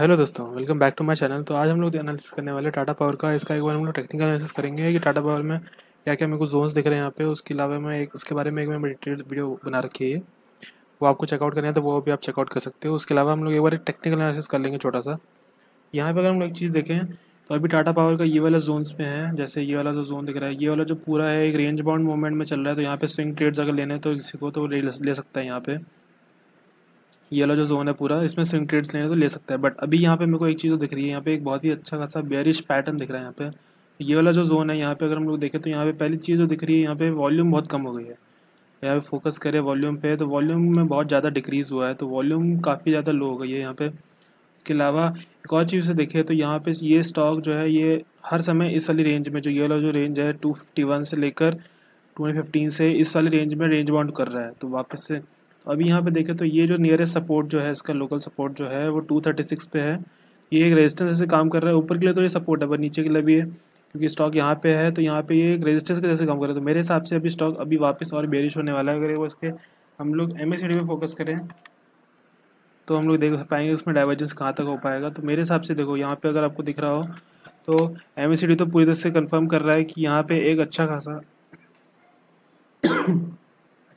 Hello दोस्तों welcome back to my channel तो आज हम लोग एनालिसिस करने वाले टाटा पावर का। इसका एक बार हम लोग टेक्निकल एनालिसिस करेंगे कि टाटा पावर में क्या क्या मेरे को जोन्स दिख रहे हैं यहाँ पे। उसके अलावा मैं एक, उसके बारे में एक मैं डिटेल वीडियो बना रखी है। वो आपको चेकआउट करना है तो वो भी आप चेकआउट कर सकते हो। उसके अलावा हम लोग एक बार एक टेक्निकल एनालिसिस कर लेंगे छोटा सा। यहाँ पर अगर हम लोग एक चीज़ देखें तो अभी टाटा पावर का ये वाला जोन्स में है। जैसे ये वाला जो जोन दिख रहा है, ये वाला जो पूरा है, एक रेंज बाउंड मूवमेंट में चल रहा है तो यहाँ पे स्विंग ट्रेड्स अगर लेने तो किसी को तो ले सकता है यहाँ पे। ये वाला जो जोन है पूरा, इसमें स्विंग ट्रेड्स लेने तो ले सकता है बट अभी यहाँ पे मेरे को एक चीज़ तो दिख रही है, यहाँ पे एक बहुत ही अच्छा खासा बेरिश पैटर्न दिख रहा है यहाँ पे। ये वाला जो जोन है यहाँ पे अगर हम लोग देखें तो यहाँ पे पहली चीज़ जो दिख रही है, यहाँ पे वॉल्यूम बहुत कम हो गई है। यहाँ पे फोकस करें वॉल्यूम पे तो वॉल्यूम में बहुत ज़्यादा डिक्रीज़ हुआ है तो वॉल्यूम काफ़ी ज़्यादा लो हो गई है यहाँ पे। इसके अलावा एक और चीज़ से देखें तो यहाँ पे ये स्टॉक जो है, ये हर समय इस वाली रेंज में, जो ये वाला जो रेंज है टू से लेकर टू से इस वाली रेंज में रेंज बाउंड कर रहा है तो वापस से तो अभी यहाँ पे देखें तो ये जो नियरेस्ट सपोर्ट जो है, इसका लोकल सपोर्ट जो है, वो 236 पे है। ये एक रेजिस्टेंस से काम कर रहा है। ऊपर के लिए तो ये सपोर्ट है, पर नीचे के लिए भी है, क्योंकि स्टॉक यहाँ पे है तो यहाँ पे ये एक रेजिस्टेंस के जैसे काम कर रहा है। तो मेरे हिसाब से अभी स्टॉक अभी वापस और बेरिश होने वाला है। अगर वो इसके, हम लोग एम एस फोकस करें तो हम लोग देख पाएँगे उसमें डाइवर्जेंस कहाँ तक हो पाएगा। तो मेरे हिसाब से देखो, यहाँ पे अगर आपको दिख रहा हो तो एमएसीडी तो पूरी तरह से कन्फर्म कर रहा है कि यहाँ पे एक अच्छा खासा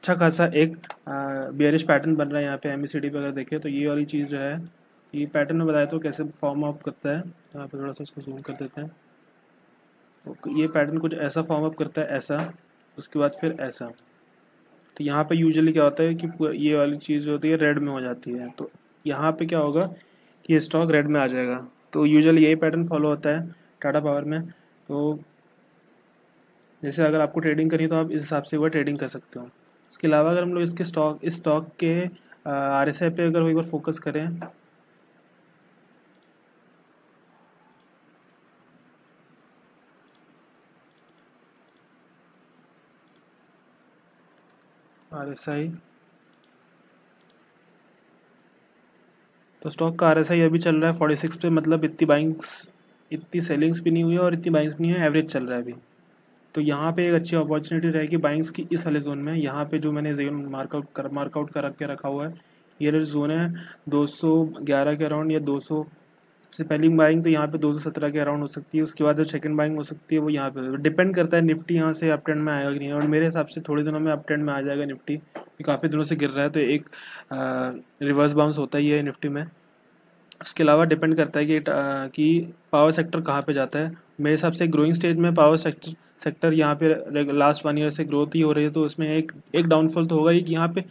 अच्छा खासा एक बियरिश पैटर्न बन रहा है यहाँ पे एम पे अगर देखें तो ये वाली चीज़ जो है, ये पैटर्न में बताया तो कैसे फॉर्म अप करता है, यहाँ पे थोड़ा सा इसको जूम कर देते हैं। तो ये पैटर्न कुछ ऐसा फॉर्म अप करता है, ऐसा, उसके बाद फिर ऐसा। तो यहाँ पे यूजुअली क्या होता है कि ये वाली चीज़ जो होती है रेड में हो जाती है। तो यहाँ पे क्या होगा कि स्टॉक रेड में आ जाएगा। तो यूजुअली यही पैटर्न फॉलो होता है टाटा पावर में। तो जैसे अगर आपको ट्रेडिंग करनी है तो आप इस हिसाब से वह ट्रेडिंग कर सकते हो। इसके अलावा अगर हम लोग इसके स्टॉक इस स्टॉक के आर एस आई पे अगर एक बार फोकस करें। आर एस आई तो स्टॉक का आर एस आई अभी चल रहा है फोर्टी सिक्स पे मतलब इतनी बाइंग्स इतनी सेलिंग्स भी नहीं हुई है और इतनी बाइंग्स भी नहीं है एवरेज चल रहा है अभी। तो यहाँ पे एक अच्छी अपॉर्चुनिटी रहेगी बाइंग्स की इस वाले जोन में। यहाँ पे जो मैंने जोन मार्कआउट कर मार्कआउट कर के रखा हुआ है, ये जोन है 211 के अराउंड या 200 सबसे पहली बाइंग तो यहाँ पे 217 के अराउंड हो सकती है। उसके बाद जो सेकंड बाइंग हो सकती है वो यहाँ पे डिपेंड करता है निफ्टी यहाँ से अप ट्रेंड में आएगा कि नहीं। और मेरे हिसाब से थोड़े दिनों में अप ट्रेंड में आ जाएगा निफ्टी काफ़ी दिनों से गिर रहा है। तो एक रिवर्स बाउंस होता ही है निफ्टी में। उसके अलावा डिपेंड करता है कि कि पावर सेक्टर कहाँ पे जाता है। मेरे हिसाब से ग्रोइंग स्टेज में पावर सेक्टर सेक्टर यहाँ पे लास्ट वन ईयर से ग्रोथ ही हो रही है तो उसमें एक एक डाउनफॉल तो होगा ही कि यहाँ पे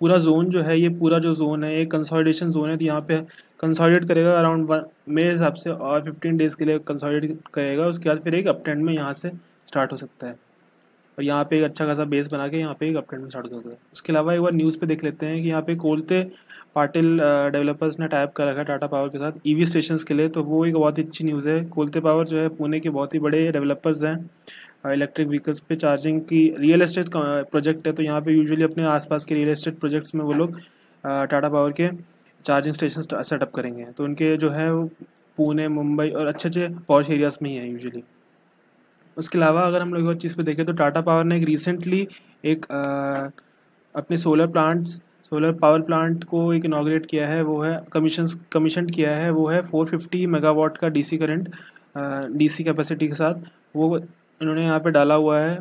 पूरा जोन जो है, ये पूरा जो जोन है एक कंसोलिडेशन जोन है तो यहाँ पे कंसोलिडेट करेगा अराउंड मेरे हिसाब से और फिफ्टीन डेज़ के लिए कंसोलिडेट करेगा, उसके बाद फिर एक अपटेंड में यहाँ से स्टार्ट हो सकता है। और यहाँ पे एक अच्छा खासा बेस बना के यहाँ पे एक अप ट्रेंड में स्टार्ट हो सकता है उसके अलावा एक बार न्यूज़ पे देख लेते हैं कि यहाँ पे कोलते पाटिल डेवलपर्स ने टाइप कर रखा है टाटा पावर के साथ ईवी स्टेशन के लिए तो वो एक बहुत ही अच्छी न्यूज़ है। कोलते पावर जो है, पुणे के बहुत ही बड़े डेवलपर्स हैं। इलेक्ट्रिक व्हीकल्स पे चार्जिंग की रियल एस्टेट प्रोजेक्ट है तो यहाँ पे यूजुअली अपने आसपास के रियल एस्टेट प्रोजेक्ट्स में वो लोग टाटा पावर के चार्जिंग स्टेशन सेटअप करेंगे। तो उनके जो है वो पुणे मुंबई और अच्छे अच्छे पॉश एरियाज़ में ही है यूजुअली उसके अलावा अगर हम लोग और चीज़ पे देखें तो टाटा पावर ने एक रिसेंटली एक आ, अपने solar plants solar power plant को एक इनाग्रेट किया है वो है कमीशन कमीशन किया है वो है 450 मेगावाट का डीसी करंट डीसी कैपेसिटी के साथ। वो इन्होंने यहाँ पे डाला हुआ है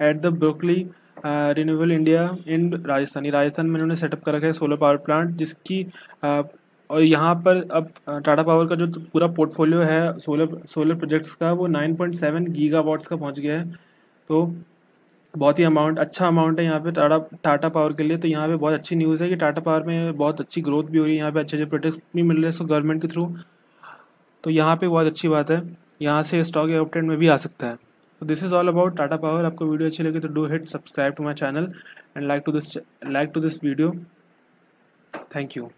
at the broccoli renewable India in Rajasthani Rajasthan में इन्होंने सेटअप कर रखा है सोलर पावर प्लांट जिसकी uh, और यहाँ पर अब टाटा uh, पावर का जो पूरा पोर्टफोलियो है सोलर सोलर प्रोजेक्ट्स का वो 9.7 गीगा वॉट्स का पहुँच गया है। तो बहुत ही अमाउंट अच्छा अमाउंट है यहाँ पे टाटा टाटा पावर के लिए। तो यहाँ पे बहुत अच्छी न्यूज़ है कि टाटा पावर में बहुत अच्छी ग्रोथ भी हो रही है। यहाँ पे अच्छे अच्छे प्रोजेक्ट्स भी मिल रहे हैं गवर्नमेंट के थ्रू तो यहाँ पे बहुत अच्छी बात है। यहाँ से स्टॉक या अपडेट में भी आ सकता है। तो this is all about Tata power आपको वीडियो अच्छी लगी तो do hit subscribe to my channel and like to this like to this video thank you